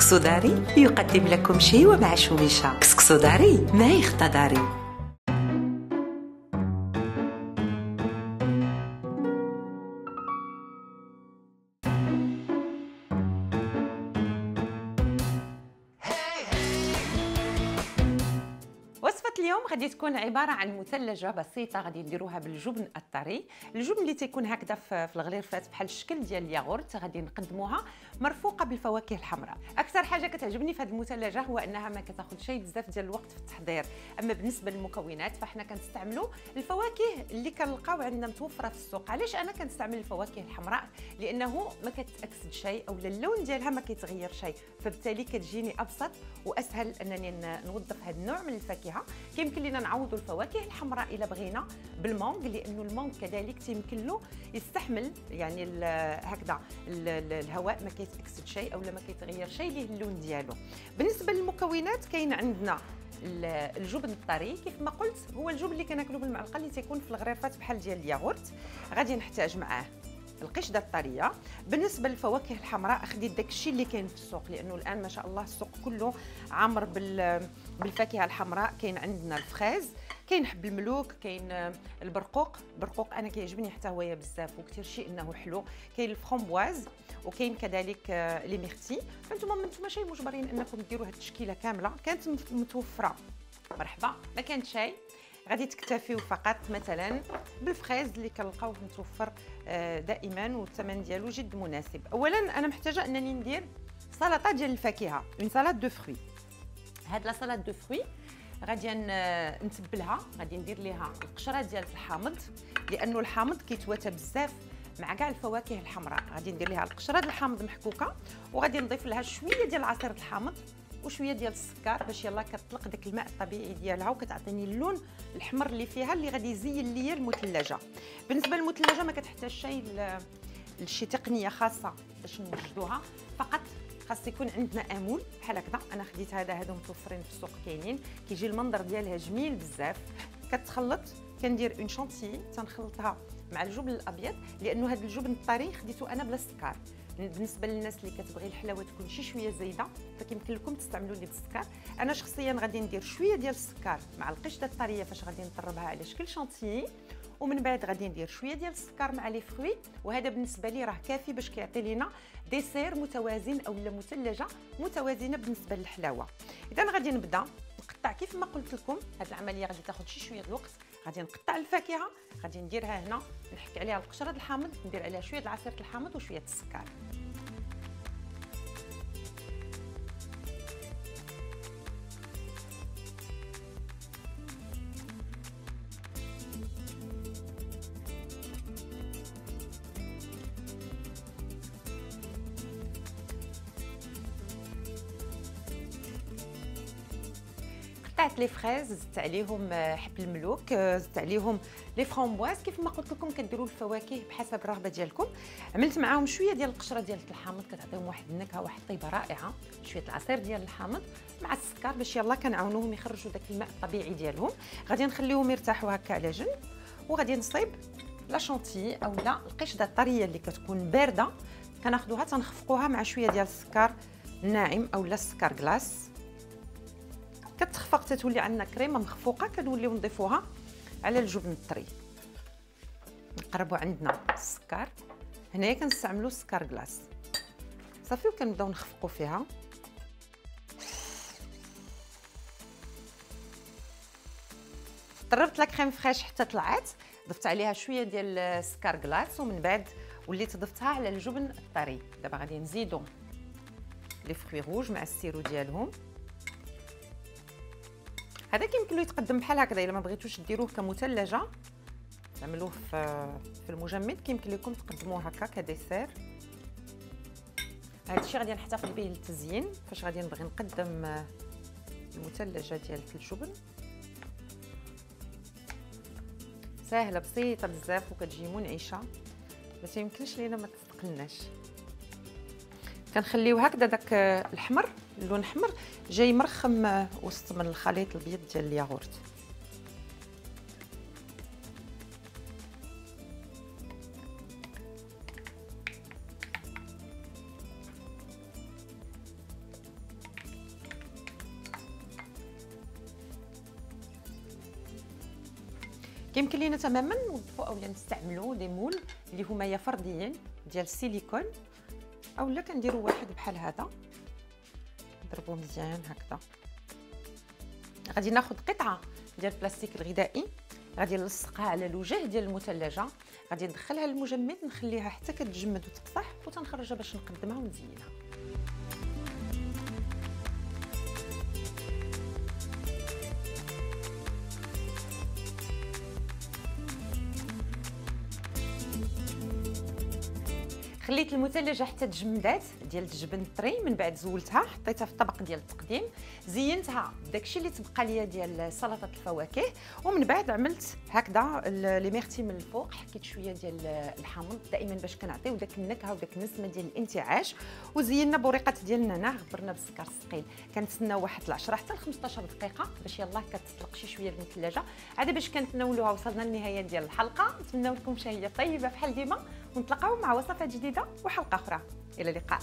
كسكسو داري يقدم لكم شي ومع شوميشة كسكسو داري ما يختضاري وصفة اليوم غادي تكون عبارة عن مثلجة بسيطة غادي نديروها بالجبن الطري. الجبن اللي تيكون هكذا في الغليرفات بحال الشكل ديال الياغورت غادي نقدموها مرفوقة بالفواكه الحمراء. أكثر حاجة كتعجبني في هذه المثلجة هو أنها ما كتاخذ شيء بزاف ديال الوقت في التحضير. أما بالنسبة للمكونات فاحنا كنستعملوا الفواكه اللي كنلقاو عندنا متوفرة في السوق. علاش أنا كنستعمل الفواكه الحمراء؟ لأنه ما كتأكسد شيء أو اللون ديالها ما كيتغير شيء فبالتالي كتجيني أبسط وأسهل أنني ن- نوظف هذا النوع من الفاكهة. كيمكن لنا نعوضوا الفواكه الحمراء إلا بغينا بالمانغ لأنه المانغ كذلك تيمكن له يستحمل يعني هكذا ال- ال- الهواء ما كيتأكسد شيء لا ما كيتغير شيء ليه اللون ديالو. بالنسبة للمكونات كاين عندنا ال- الجبن الطري كيف ما قلت هو الجبن اللي كناكلو بالمعلقة اللي تيكون في الغريفات بحال ديال الياغورت. غادي نحتاج معاه القشدة الطرية. بالنسبة للفواكه الحمراء خديت داك الشيء اللي كاين في السوق لأنه الآن ما شاء الله السوق كله عامر بال بالفاكهة الحمراء. كاين عندنا الفخاز كاين حب الملوك كاين البرقوق. البرقوق أنا كيعجبني حتى هويا بزاف وكثير شيء إنه حلو. كاين ال framboises وكاين كذلك آه، les myrtilles. فأنتم ما أنتم ماشي مجبرين إنكم ديروا هذه التشكيلة كاملة. كانت مت- متوفرة. مرحبا. ما كانت شيء غادي تكتفيو فقط مثلا بالفخاز اللي كنلقاوه متوفر آه، دائما والثمن ديالو جد مناسب. اولا أنا محتاجة أنني ندير سلطة ديال الفاكهة une salade de fruits هاد لا سالاد دو فروي غادي ن- نتبلها غادي ندير ليها القشرة ديال الحامض لأنه الحامض كيتواتى بزاف مع كاع الفواكه الحمراء. غادي ندير ليها القشرة ديال الحامض محكوكة وغادي نضيف لها شوية ديال عصير الحامض. وشوية ديال السكر باش يلا كتطلق داك الماء الطبيعي ديالها وكتعطيني اللون الحمر اللي فيها اللي غادي يزين ليا المثلجة. بالنسبة للمثلجة ما كتحتاج شيء ل- لشي تقنية خاصة باش نوجدوها. فقط خاص يكون عندنا un moule بحال هكذا. أنا خديت هذا هادو متوفرين في السوق كاينين. كيجي المنظر ديالها جميل بزاف. كتخلط كندير une chantilly تنخلطها مع الجبن الأبيض لأنه هذا الجبن الطري خديته أنا بلا سكر بالنسبة للناس اللي كتبغي الحلاوة تكون شي شوية زايدة فكيمكن لكم تستعملوا اللي بالسكر أنا شخصيا غادي ندير شوية ديال السكر مع القشده الطرية فاش غادي نطربها على شكل شونتيي ومن بعد غادي ندير شوية ديال السكر مع les fruits. وهذا بالنسبة لي راه كافي باش كيعطي لينا dessert متوازن أو لا مثلجة متوازنة بالنسبة للحلاوة. اذا غادي نبدأ. نقطع كيف ما قلت لكم هذه العملية غادي تاخذ شي شوية الوقت. غادي نقطع الفاكهة. غادي نديرها هنا نحك عليها القشرة الحامض ندير عليها شوية د عصير الحامض وشوية السكر. قطعت les fraises زدت عليهم آه، حب الملوك آه، زدت عليهم les framboises. كيف ما قلت لكم كديروا الفواكه بحسب الرغبة ديالكم. عملت معاهم شوية ديال القشرة ديال الحامض كتعطيهم واحد النكهة واحد الطيبه رائعة شوية العصير ديال الحامض مع السكر باش يلا كنعاونوهم يخرجوا داك الماء الطبيعي ديالهم. غادي نخليهم يرتاحوا هكا على جنب وغادي نصيب la chantilly أو لا القشدة الطرية اللي كتكون باردة. كناخذوها تنخفقوها مع شوية ديال السكر الناعم أو لا السكر كلاص كتخفق تتولي عندنا كريمة مخفوقة كنوليو نضيفوها على الجبن الطري. نقربوا عندنا السكر. هنايا كنستعملوا السكر كلاص صافي وكنبداو نخفقوا فيها. طربت لا كريم فريش حتى طلعت. ضفت عليها شوية ديال السكر كلاص ومن بعد وليت ضفتها على الجبن الطري. دابا غادي نزيدو لي فروي روج مع السيرو ديالهم. هذا كيمكن يتقدم بحال هكذا إلا ما بغيتوش ديروه كمثلجة. تعملوه في في المجمد. كيمكن لكم تقدموه هكا كديسير. هذا الشيء غادي نحتفظ به للتزيين فاش غادي نبغي نقدم آه، المثلجة ديال الجبن. ساهلة بسيطة بزاف وكتجي منعشة. بس يمكنش لينا ما تستقلناش كنخليو هكذا داك آه، الحمر. اللون أحمر جاي مرخم وسط من الخليط البيض ديال الياغورت. كيمكن لينا تماما نوضفو اولا يعني نستعملو لي مول اللي هما يا فرديين ديال السيليكون اولا كنديرو واحد بحال هذا. نضربوه مزيان هكذا. غادي ناخذ قطعة ديال البلاستيك الغذائي غادي نلصقها على الوجه ديال المثلجة غادي ندخلها للمجمد نخليها حتى كتجمد وتقصح وتنخرجها باش نقدمها ونزينها. خليت المثلجة حتى تجمدات ديال الجبن الطري من بعد زولتها حطيتها في الطبق ديال التقديم زينتها بداكشي اللي تبقى ليا ديال سلطة الفواكه ومن بعد عملت هكذا لي ميرتي من الفوق حكيت شوية ديال الحامض دائما باش كنعطيو داك النكهة وداك النسمة ديال الانتعاش وزينا بوريقات ديال النعناع غبرنا بالسكر الثقيل. كنتسناو واحد 10 حتى ل 15 دقيقة باش يلاه كتطلق شي شوية من الثلاجه عاد باش كنتناولوها وصلنا للنهاية ديال الحلقة. نتمنى لكم شهية طيبة بحال ديما. ونتلاقاو مع وصفات جديدة وحلقة أخرى. إلى اللقاء.